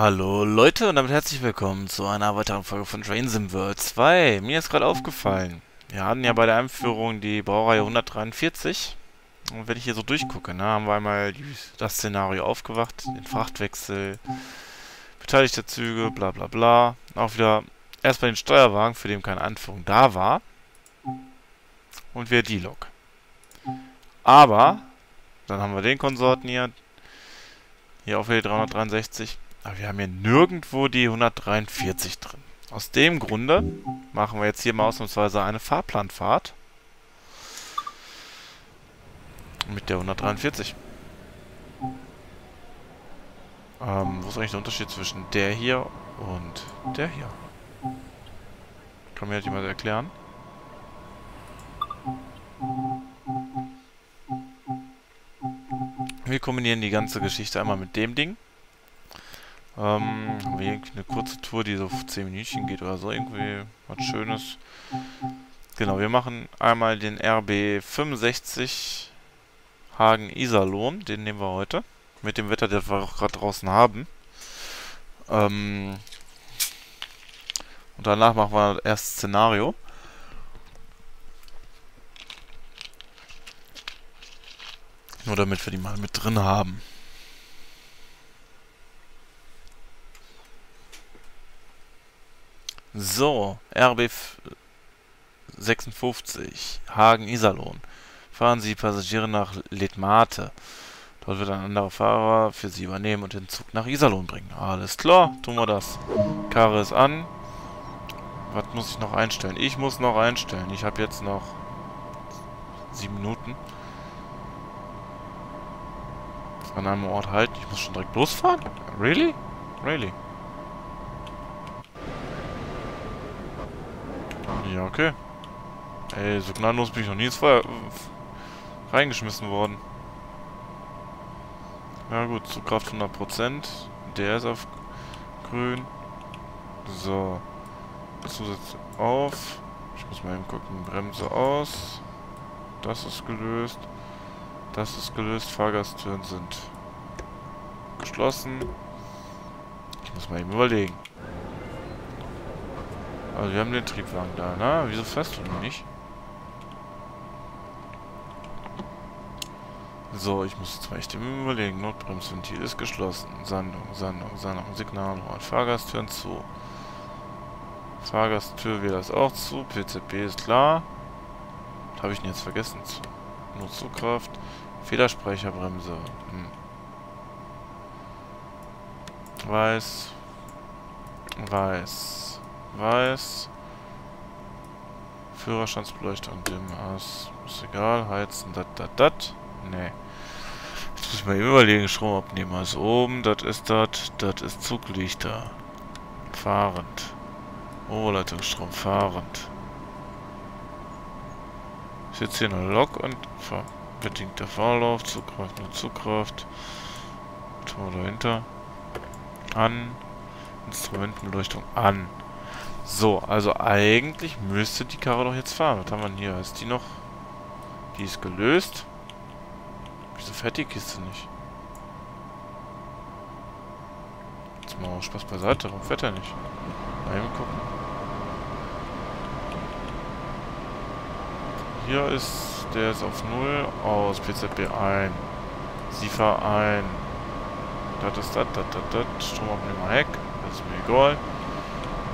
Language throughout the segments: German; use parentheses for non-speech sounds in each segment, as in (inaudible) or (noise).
Hallo Leute und damit herzlich willkommen zu einer weiteren Folge von Train Sim World 2. Mir ist gerade aufgefallen, wir hatten ja bei der Einführung die Baureihe 143. Und wenn ich hier so durchgucke, ne, haben wir einmal das Szenario aufgewacht, den Frachtwechsel, beteiligte Züge, bla bla bla. Auch wieder erst bei den Steuerwagen, für den keine Einführung da war. Und wir die Lok. Aber, dann haben wir den Konsorten hier. Hier auch wieder die 363. Aber wir haben hier nirgendwo die 143 drin. Aus dem Grunde machen wir jetzt hier mal ausnahmsweise eine Fahrplanfahrt. Mit der 143. Ähm, wo ist eigentlich der Unterschied zwischen der hier und der hier? Kann mir halt jemand erklären? Wir kombinieren die ganze Geschichte einmal mit dem Ding. Ähm, haben wir irgendwie eine kurze Tour, die so 10 Minütchen geht oder so. Irgendwie was Schönes. Genau, wir machen einmal den RB 65 Hagen Iserlohn. Den nehmen wir heute. Mit dem Wetter, das wir auch gerade draußen haben. Ähm, und danach machen wir erst Szenario. Nur damit wir die mal mit drin haben. So, RB 56, Hagen-Iserlohn. Fahren Sie Passagiere nach Letmate. Dort wird ein anderer Fahrer für Sie übernehmen und den Zug nach Iserlohn bringen. Alles klar, tun wir das. Karre ist an. Was muss ich noch einstellen? Ich muss noch einstellen. Ich habe jetzt noch sieben Minuten. An einem Ort halten. Ich muss schon direkt losfahren? Really? Really? Ja, okay. Ey, so gnadenlos bin ich noch nie ins Feuer reingeschmissen worden. Ja gut, Zugkraft 100%. Der ist auf grün. So. Zusatz auf. Ich muss mal eben gucken. Bremse aus. Das ist gelöst. Das ist gelöst. Fahrgasttüren sind geschlossen. Ich muss mal eben überlegen. Also wir haben den Triebwagen da, ne? Wieso fährst du denn nicht? So, ich muss jetzt mal echt überlegen. Notbremsventil ist geschlossen. Sandung, Sandung, Sandung, Signalhorn. Fahrgasttüren zu. Fahrgasttür wird das auch zu. PCB ist klar. Habe ich denn jetzt vergessen? Nur Zugkraft. Federspeicherbremse. Hm. Weiß. Weiß. Weiß. Führerstandsbeleuchtung dim. Aus. Ist egal. Heizen. Dat, dat, dat. Nee. Jetzt muss ich mal überlegen. Stromabnehmer ist oben. Das ist das. Das ist Zuglichter. Fahrend. Oberleitungsstrom. Fahrend. Ist jetzt hier eine Lok und bedingter Fahrlauf. Zugkraft nur Zugkraft. Tor dahinter. An. Instrumentenbeleuchtung an. So, also eigentlich müsste die Karre doch jetzt fahren. Was haben wir hier? Ist die noch... Die ist gelöst. Wieso fährt die Kiste nicht? Jetzt mal Spaß beiseite. Warum fährt er nicht? Mal eben gucken. Hier ist... Der ist auf 0 aus PZB ein. SIFA ein. Das ist das, das, das, das. Stromabnehmer Heck. Das ist mir egal.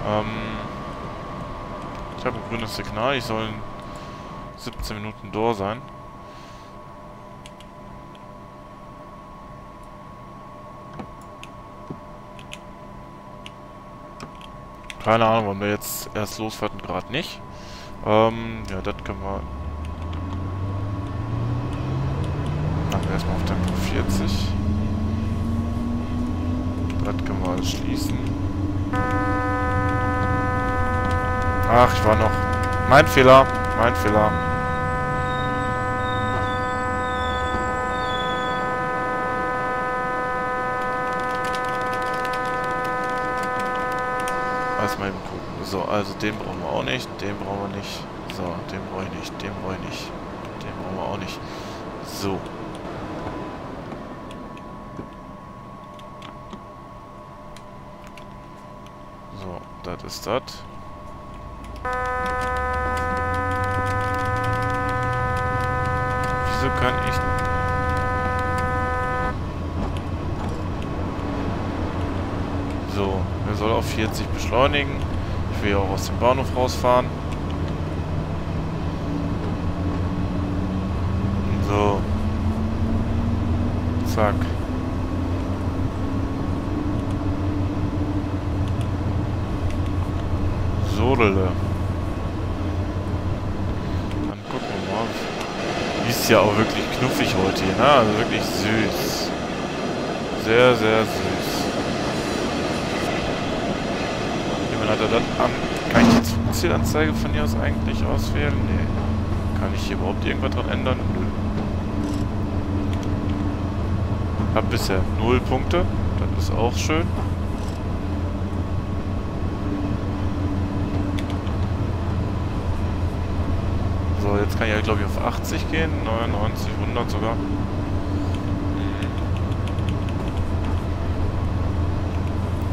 Ähm, ich habe ein grünes Signal. Ich soll in 17 Minuten da sein. Keine Ahnung, warum wir jetzt erst losfährt und gerade nicht. Ähm, ja, das können wir... Machen wir erstmal auf Tempo 40. Das können wir alles schließen. Ach, ich war noch... Mein Fehler. Mein Fehler. Erstmal eben gucken. So, also den brauchen wir auch nicht. Den brauchen wir nicht. So, den brauche ich nicht. Den brauche ich nicht. Den brauchen wir auch nicht. So. So, das ist das. Wieso kann ich... So, er soll auf 40 beschleunigen. Ich will ja auch aus dem Bahnhof rausfahren. So. Zack. Sodele. Dann gucken wir mal. Die ist ja auch wirklich knuffig heute hier, ne? Also wirklich süß. Sehr, sehr süß. Jemand hat er das an. Kann ich die Zugzielanzeige von hier aus eigentlich auswählen? Nee. Kann ich hier überhaupt irgendwas dran ändern? Nö. Hab bisher 0 Punkte. Das ist auch schön. So, jetzt kann ich ja, glaube ich, auf 80 gehen. 99, 100 sogar.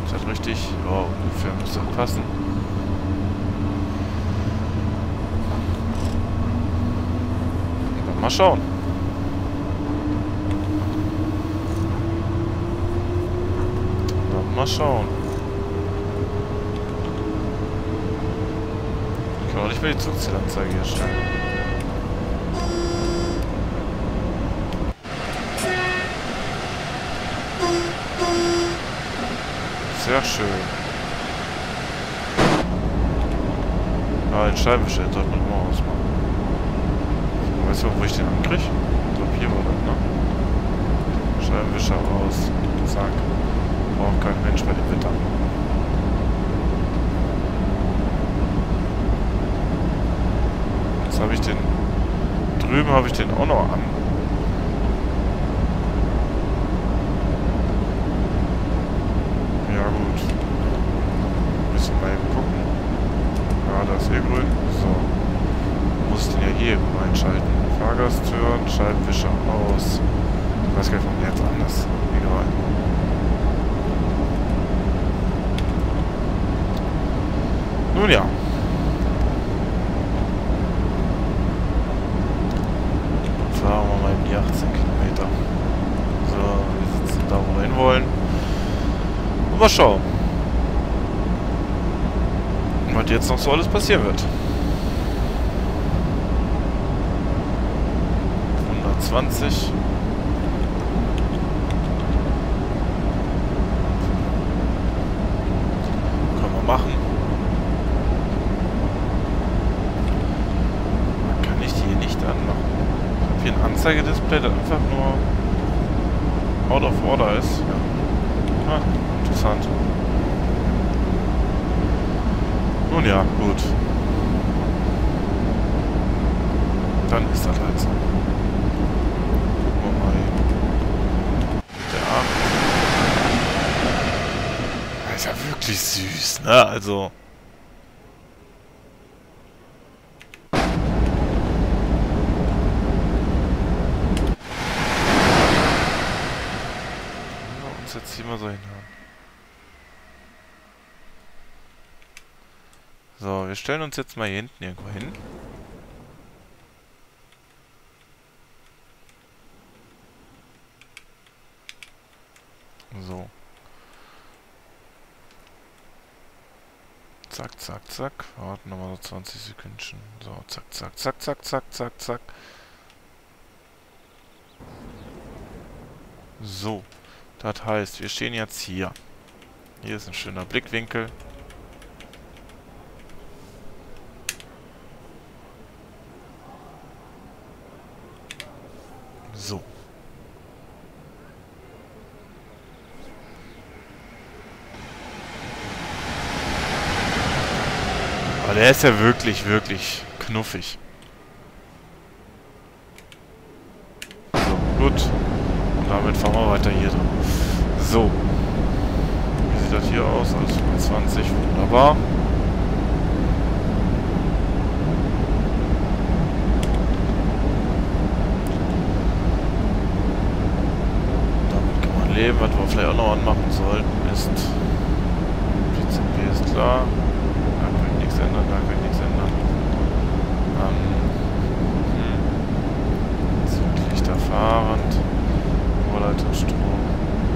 Ist das richtig? Ja, ungefähr müsste das passen. Dann mal schauen. Dann mal schauen. Ich kann auch nicht mehr die Zugzielanzeige hier stellen. Sehr schön. Ah, den Scheibenwischer sollte man immer ausmachen. Weißt du, wo ich den ankriege? Ich glaube, hier war das, ne? Scheibenwischer aus. Zack. Braucht kein Mensch bei dem Wetter. Jetzt habe ich den... Drüben habe ich den auch noch an. Scheibenwischer aus. Ich weiß gar nicht, warum jetzt anders. Egal. Nun ja. Fahren wir mal in die 18 Kilometer. So, wir sitzen da, wo wir hin wollen. Und mal schauen. Was jetzt noch so alles passieren wird. 20. Können wir machen. Kann ich die hier nicht anmachen? Ich habe hier ein Anzeigedisplay, das einfach nur out of order ist. Ja. Ah, interessant. Nun ja, gut. Dann ist das halt so. Ist ja wirklich süß, ne? Also... uns jetzt hier mal so hinhauen. So, wir stellen uns jetzt mal hier hinten irgendwo hin. So. Zack, zack, zack. Warten nochmal so 20 Sekündchen. So, zack, zack, zack, zack, zack, zack, zack. So. Das heißt, wir stehen jetzt hier. Hier ist ein schöner Blickwinkel. So. Aber der ist ja wirklich, wirklich knuffig. So, gut. Und damit fahren wir weiter hier drin. So. Wie sieht das hier aus? Alles 25. Wunderbar. Damit kann man leben. Was wir vielleicht auch noch anmachen sollten, ist... PCB ist klar ändern, da kann ich nichts ändern. Ähm. Hm. Südlichter fahrend, Oberleitungsstrom.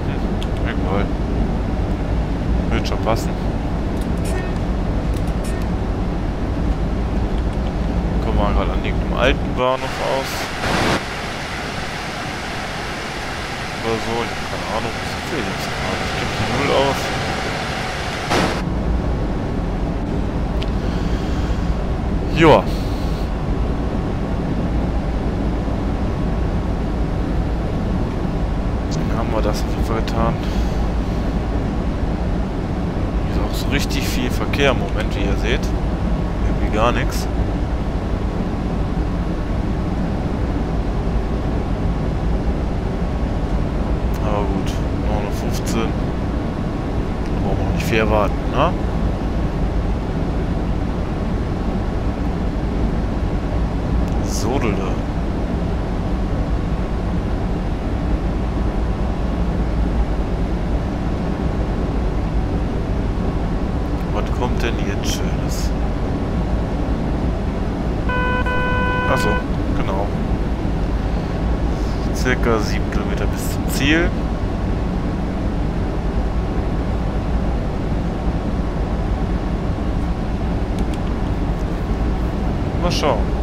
Hm. Egal. Wird schon passen. Kommen wir gerade an irgendeinem alten Bahnhof aus. Oder so, ich habe keine Ahnung, was ist hier jetzt gerade? Ich gebe die Null aus. Joa. Dann haben wir das auf jeden Fall getan. Hier ist auch so richtig viel Verkehr im Moment, wie ihr seht. Irgendwie gar nichts. Aber gut, 915. Da brauchen wir noch nicht viel erwarten, ne? Sodele. Was kommt denn jetzt Schönes? Achso, genau. Circa 7 Kilometer bis zum Ziel. Mal schauen.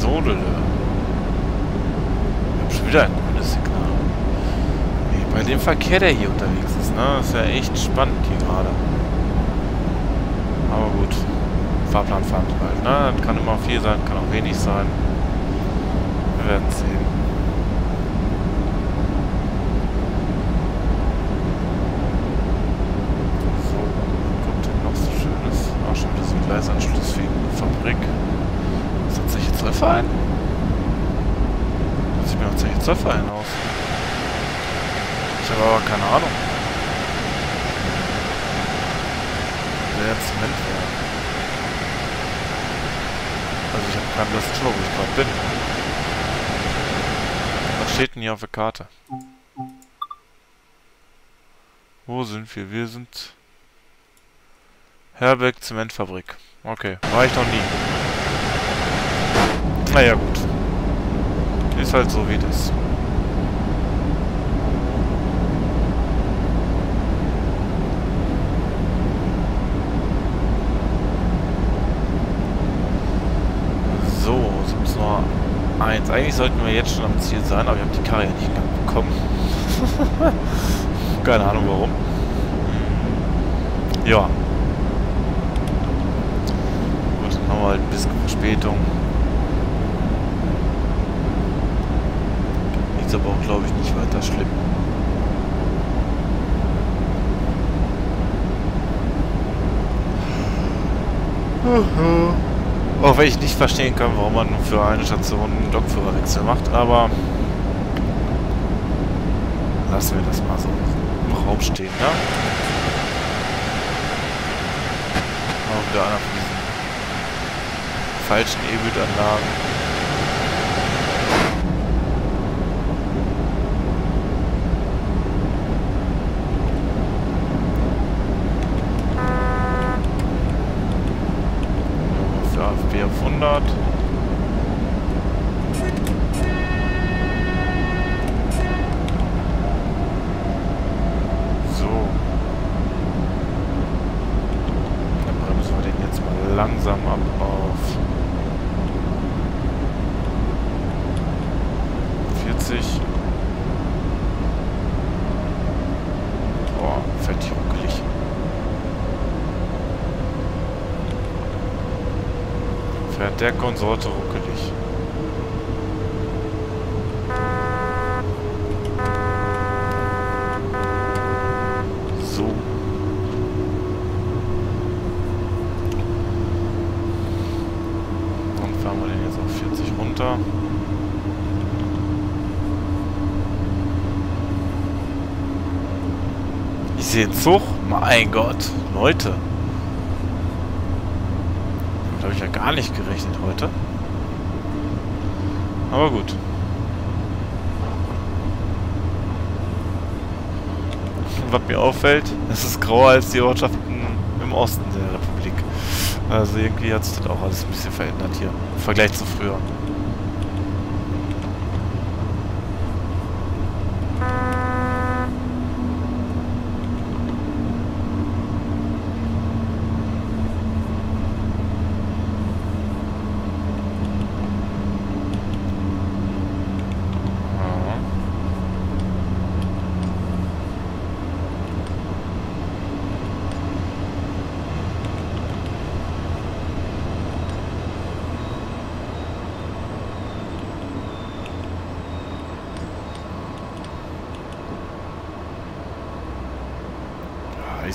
Sodele. Wir haben schon wieder ein grünes Signal. Nee, bei dem Verkehr, der hier unterwegs ist, ne? Ist ja echt spannend hier gerade. Aber gut. Fahrplanfahrt halt, ne? Das kann immer viel sein, kann auch wenig sein. Wir werden sehen. So, was kommt denn noch so schönes? Auch schon ein Gleisanschluss für die Fabrik. Ist das Zeche Zollverein? Das sieht mir nach Zeche Zollverein aus. Ich habe aber keine Ahnung. Wer jetzt wäre. Also ich habe keinen blassen Schimmer, wo ich gerade bin. Was steht denn hier auf der Karte? Wo sind wir? Wir sind Herbeck Zementfabrik. Okay, war ich noch nie. Naja, gut. Ist halt so, wie das. 1. Eigentlich sollten wir jetzt schon am Ziel sein, aber ich habe die Karre ja nicht bekommen. (laughs) Keine Ahnung warum. Ja. Gut, dann haben wir halt ein bisschen Verspätung. Ist aber auch, glaube ich, nicht weiter schlimm. Uh -huh. Auch wenn ich nicht verstehen kann, warum man für eine Station einen Lokführerwechsel macht, aber lassen wir das mal so im Raum stehen, ne? Auch wieder einer von diesen falschen E-Bild-Anlagen. Für AFB auf 100. So. Dann bremsen wir den jetzt mal langsam ab auf 40. Boah, fährt die ruckelig. Fährt der Konsorte ruckelig. So. Dann fahren wir den jetzt auf 40 runter. Einen Zug. Mein Gott, Leute. Damit habe ich ja gar nicht gerechnet heute. Aber gut. was mir auffällt, es ist grauer als die Ortschaften im Osten der Republik. Also irgendwie hat sich das auch alles ein bisschen verändert hier, im Vergleich zu früher.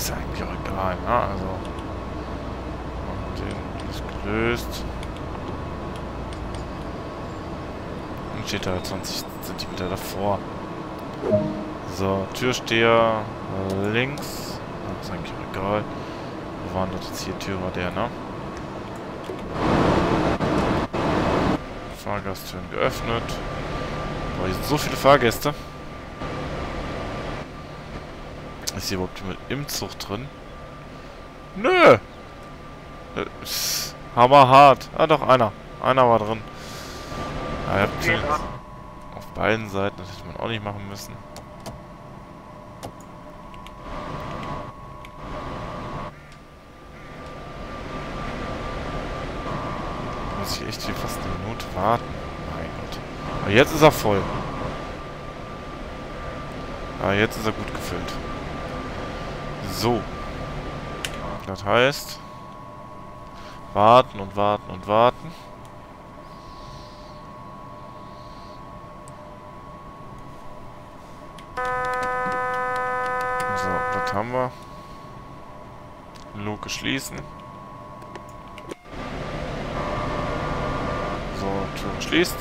ist eigentlich auch egal, ne? Also. Den ist gelöst. Und steht da 20 cm davor. Äh, links. Das ist eigentlich egal. Wo waren das jetzt hier? Tür war der, ne? Fahrgasttüren geöffnet. Boah, hier sind so viele Fahrgäste. Ist hier überhaupt jemand im Zug drin? Nö! Hammerhart. Ah, doch, einer. Einer war drin. Ah, habt auf beiden Seiten, das hätte man auch nicht machen müssen. Muss ich echt hier fast eine Minute warten. Mein Gott. Aber jetzt ist er voll. Ah, jetzt ist er gut gefüllt. So. Das heißt... Warten und warten und warten. So, das haben wir. Luke schließen. So, Tür schließt.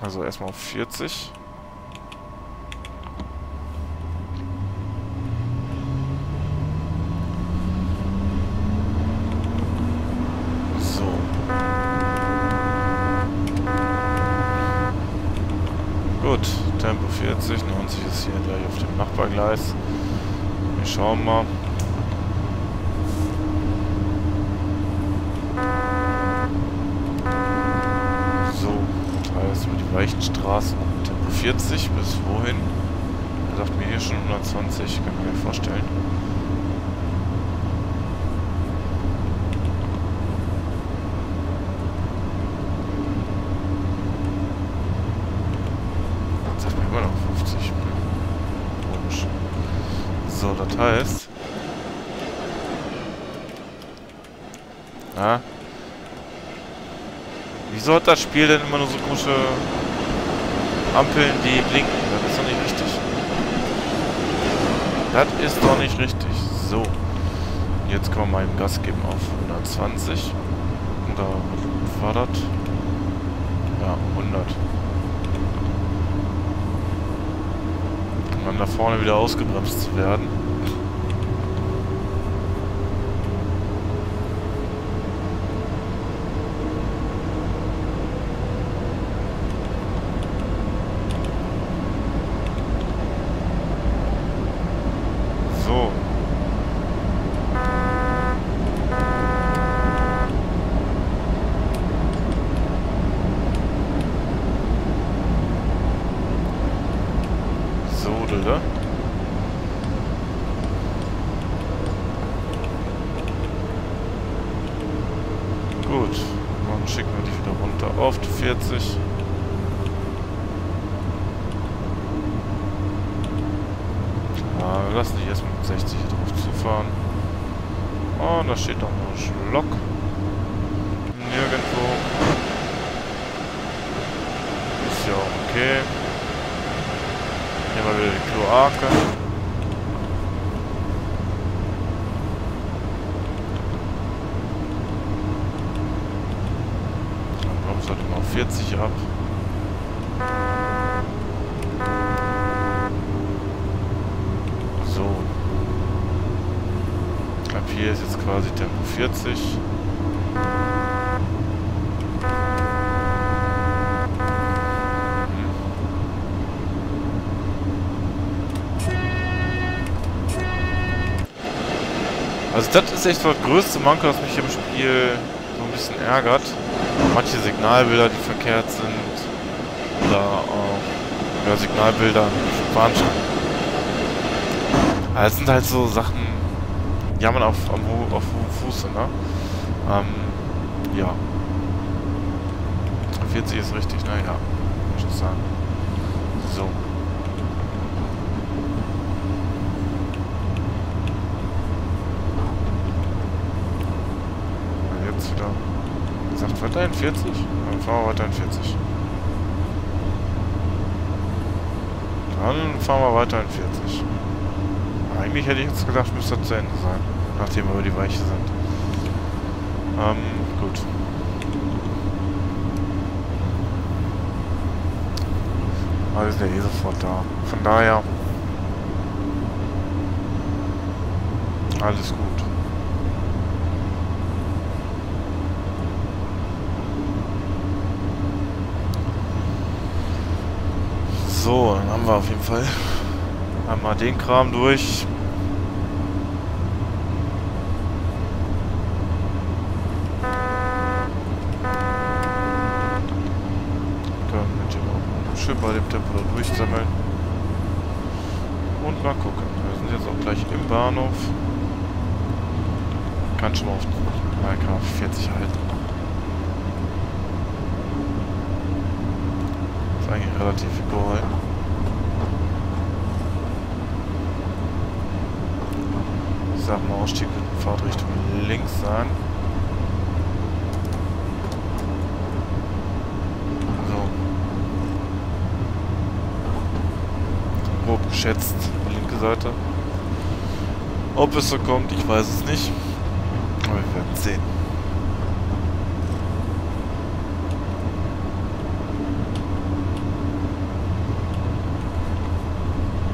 Also erstmal auf 40. So. Gut, Tempo 40, 90 ist hier gleich Nachbargleis. Wir schauen mal. Weichenstraße Tempo 40 bis wohin? Er sagt mir hier schon 120, kann ich mir vorstellen. Jetzt sagt mir immer noch 50. Komisch. So, das heißt... Ah. Wieso hat das Spiel denn immer nur so komische Ampeln, die blinken. Das ist doch nicht richtig. Das ist doch nicht richtig. So. Jetzt können wir mal eben Gas geben auf 120. Oder war das? Ja, 100. Um dann da vorne wieder ausgebremst zu werden. Die 40. Ja, wir lassen dich erstmal mit 60 hier drauf zufahren. Oh, da steht noch ein Schlock. Nirgendwo. Ist ja auch okay. Hier mal wieder die Kloake. sollte mal auf 40 ab. So. Ab hier ist jetzt quasi Tempo 40. Also das ist echt das größte Manko, das mich im Spiel so ein bisschen ärgert. Manche Signalbilder, die verkehrt sind. Oder auch ja, Signalbilder im Bahnsteig. Das sind halt so Sachen, die haben man auf, am auf Fuße, ne? Ähm, ja. 40 ist richtig, naja. Ne? Muss ich sagen. So. Jetzt wieder. Gesagt, weiter in 40? Dann fahren wir weiter in 40. Dann fahren wir weiter in 40. Eigentlich hätte ich jetzt gedacht, müsste das zu Ende sein. Nachdem wir über die Weiche sind. Ähm, gut. Aber ist ja eh sofort da. Von daher... Alles gut. So, dann haben wir auf jeden Fall einmal den Kram durch. schön bei dem Tempo durchsammeln. Und mal gucken. Wir sind jetzt auch gleich im Bahnhof. Kann schon mal auf km 40 halten. Ist eigentlich relativ egal. Sag mal, Ausstieg wird Fahrtrichtung links sein. grob geschätzt, linke Seite. Ob es so kommt, ich weiß es nicht. Aber wir werden sehen.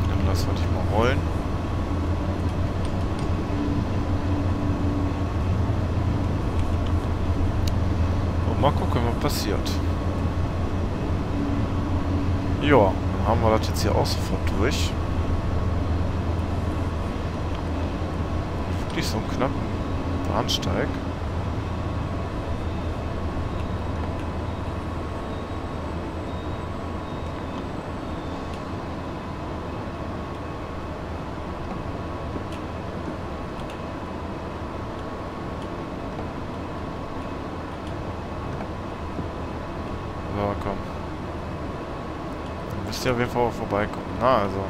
Dann lassen wir dich mal rollen. Und mal gucken, was passiert. Ja haben wir das jetzt hier auch sofort durch. Wirklich so einen knappen Bahnsteig. So, komm müsst ihr auf jeden Fall vorbeikommen. Na, also.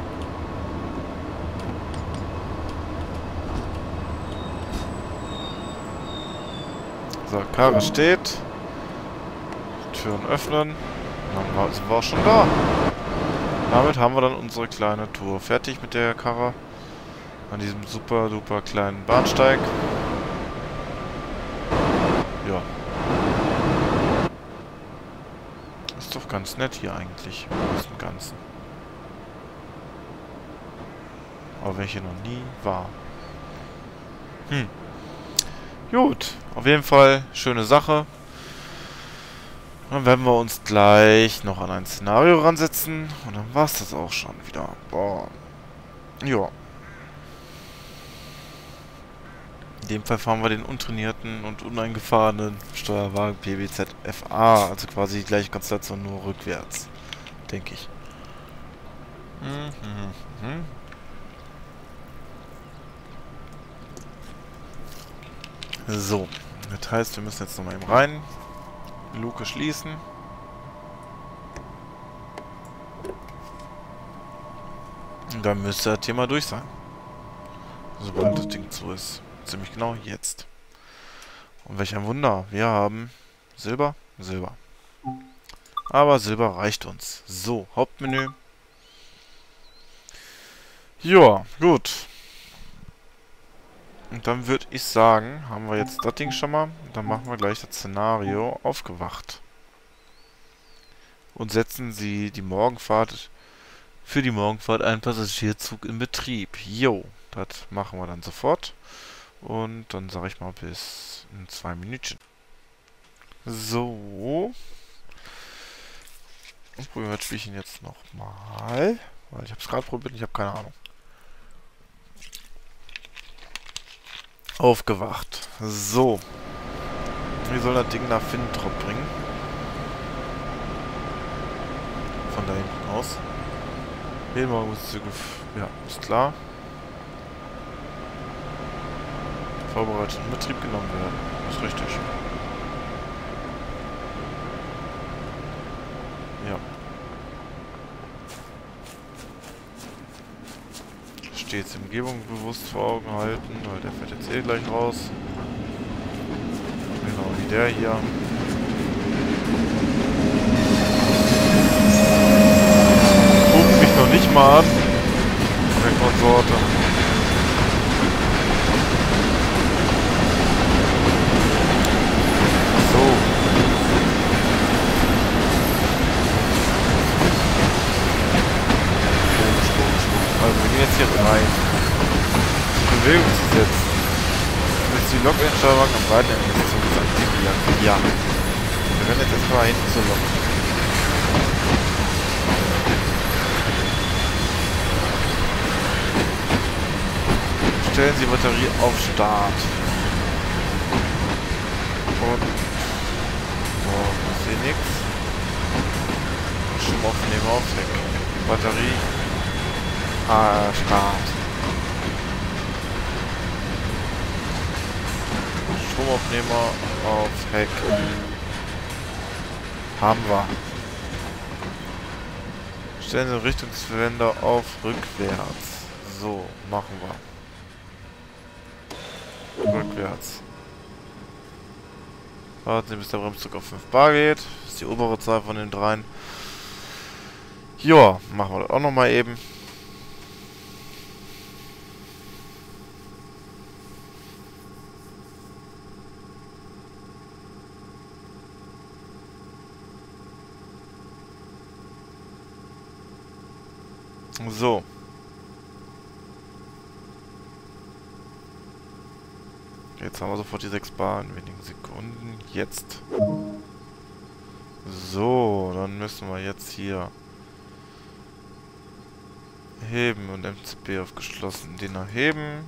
So, Karre steht. Türen öffnen. Dann wir auch schon da. Damit haben wir dann unsere kleine Tour fertig mit der Karre. An diesem super duper kleinen Bahnsteig. Ja. Doch ganz nett hier eigentlich. Im Ganzen. Aber wenn ich hier noch nie war. Hm. Gut. Auf jeden Fall schöne Sache. Dann werden wir uns gleich noch an ein Szenario ransetzen. Und dann war es das auch schon wieder. Boah. Ja. In dem Fall fahren wir den untrainierten und uneingefahrenen Steuerwagen PBZ FA, also quasi die gleiche Konstellation, nur rückwärts, denke ich. Mhm. So, das heißt, wir müssen jetzt nochmal eben rein, Luke schließen. Und dann müsste das Thema durch sein. Sobald das Ding zu ist. Ziemlich genau jetzt. Und welch ein Wunder. Wir haben Silber, Silber. Aber Silber reicht uns. So, Hauptmenü. Ja, gut. Und dann würde ich sagen, haben wir jetzt das Ding schon mal. Dann machen wir gleich das Szenario aufgewacht. Und setzen Sie die Morgenfahrt für die Morgenfahrt einen Passagierzug in Betrieb. Jo, das machen wir dann sofort. Und dann sage ich mal bis in zwei Minuten. So. Und probieren wir das Spielchen jetzt nochmal. Weil ich habe es gerade probiert und ich habe keine Ahnung. Aufgewacht. So. Wie soll das Ding nach Fintrop bringen? Von da hinten aus. Jeden Morgen muss es Ja, ist klar. Vorbereitet in Betrieb genommen werden. Ist richtig. Ja. Stets Umgebung bewusst vor Augen halten, weil der fährt jetzt eh gleich raus. Genau wie der hier. Guckt mich noch nicht mal an. Der Konsorte. Also wir gehen jetzt hier rein. Bewegung zu setzen. Bis die Login-Steuerung am weiteren zu aktivieren. Ja. Wir werden jetzt erstmal hinten zur Lok. Stellen Sie Batterie auf Start. Und... Oh, ich sehe nichts. Schon aufnehmen auf weg. Batterie. Ah, Start. Stromaufnehmer auf Heck. Haben wir. Stellen Sie den Richtungswender auf rückwärts. So, machen wir. Rückwärts. Warten Sie, bis der Bremsdruck auf 5 Bar geht. Das ist die obere Zahl von den dreien. Ja, machen wir das auch nochmal eben. So. Jetzt haben wir sofort die 6 Bar in wenigen Sekunden. Jetzt. So, dann müssen wir jetzt hier heben und MCB auf geschlossen. Den erheben,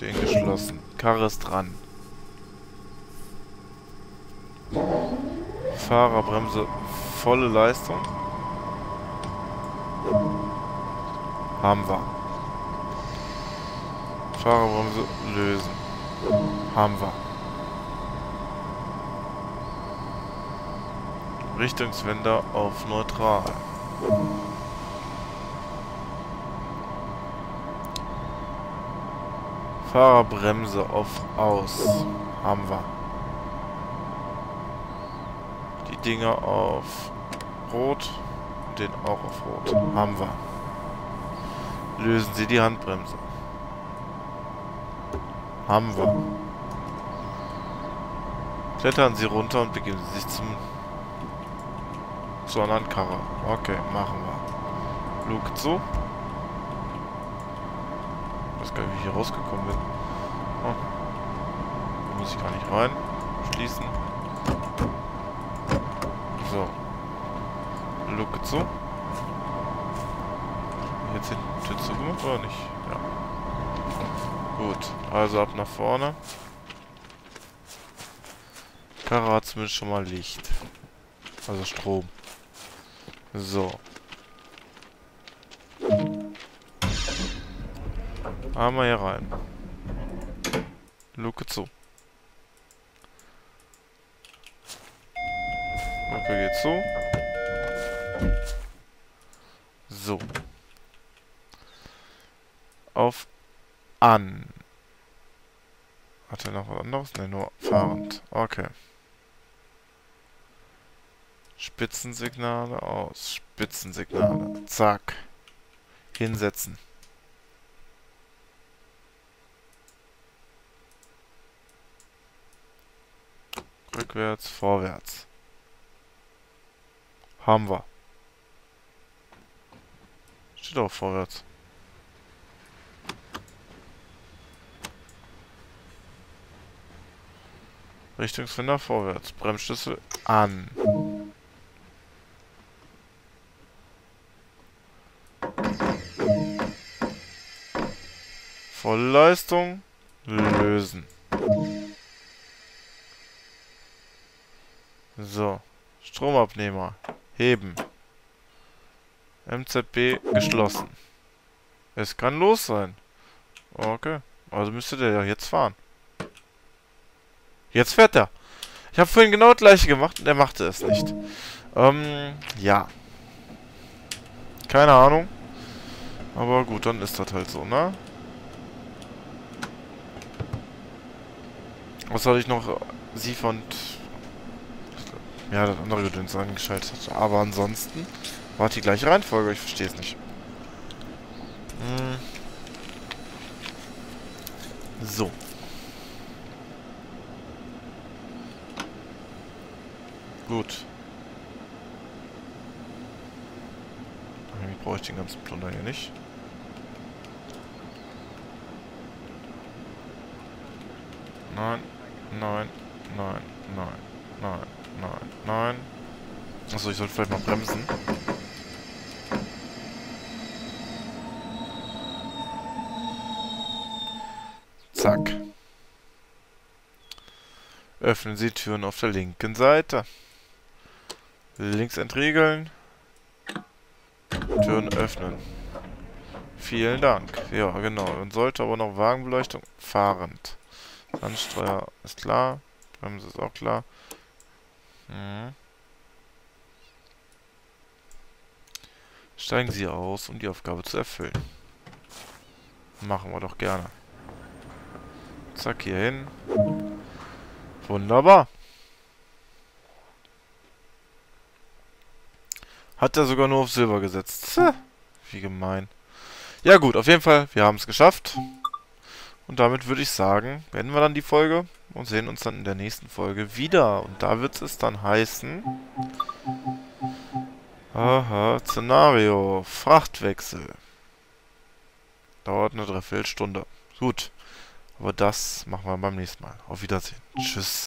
den geschlossen. Karre ist dran. Fahrerbremse volle Leistung. Haben wir. Fahrerbremse lösen. Haben wir. Richtungswender auf neutral. Fahrerbremse auf aus. Haben wir. Die Dinger auf rot. Den auch auf rot. Haben wir. Lösen Sie die Handbremse. Haben wir. Klettern Sie runter und begeben Sie sich zum zur anderen Karre. Okay, machen wir. Luke zu. Ich weiß gar nicht, wie ich hier rausgekommen bin. Oh. Muss ich gar nicht rein. Schließen. So. Luke zu jetzt die Tür zugemacht oder nicht? Ja. Gut, also ab nach vorne. Karre hat zumindest schon mal Licht. Also Strom. So. Einmal hier rein. Luke zu. Luke geht zu. So auf an. Hat er noch was anderes? Ne, nur fahrend. Okay. Spitzensignale aus. Spitzensignale. Zack. Hinsetzen. Rückwärts, vorwärts. Haben wir. Steht auch vorwärts. Richtungsfinder vorwärts. Bremsschlüssel an. Volle Leistung. lösen. So. Stromabnehmer. Heben. MZB geschlossen. Es kann los sein. Okay. Also müsste der ja jetzt fahren. Jetzt fährt er. Ich habe vorhin genau das gleiche gemacht und er machte es nicht. Ähm, ja. Keine Ahnung. Aber gut, dann ist das halt so, ne? Was hatte ich noch? Sie und... Ja, das andere Gedöns angeschaltet. Aber ansonsten war die gleiche Reihenfolge. Ich verstehe es nicht. Hm. So. Gut. Eigentlich brauche ich den ganzen Plunder hier nicht. Nein, nein, nein, nein, nein, nein, nein. Achso, ich sollte vielleicht mal bremsen. Zack. Öffnen Sie Türen auf der linken Seite. Links entriegeln. Türen öffnen. Vielen Dank. Ja, genau. Und sollte aber noch Wagenbeleuchtung fahrend. Sandsteuer ist klar. Bremse ist auch klar. Mhm. Steigen Sie aus, um die Aufgabe zu erfüllen. Machen wir doch gerne. Zack, hier hin. Wunderbar. Hat er sogar nur auf Silber gesetzt. Wie gemein. Ja gut, auf jeden Fall, wir haben es geschafft. Und damit würde ich sagen, beenden wir dann die Folge und sehen uns dann in der nächsten Folge wieder. Und da wird es dann heißen... Aha, Szenario, Frachtwechsel. Dauert eine Dreiviertelstunde. Gut. Aber das machen wir beim nächsten Mal. Auf Wiedersehen. Tschüss.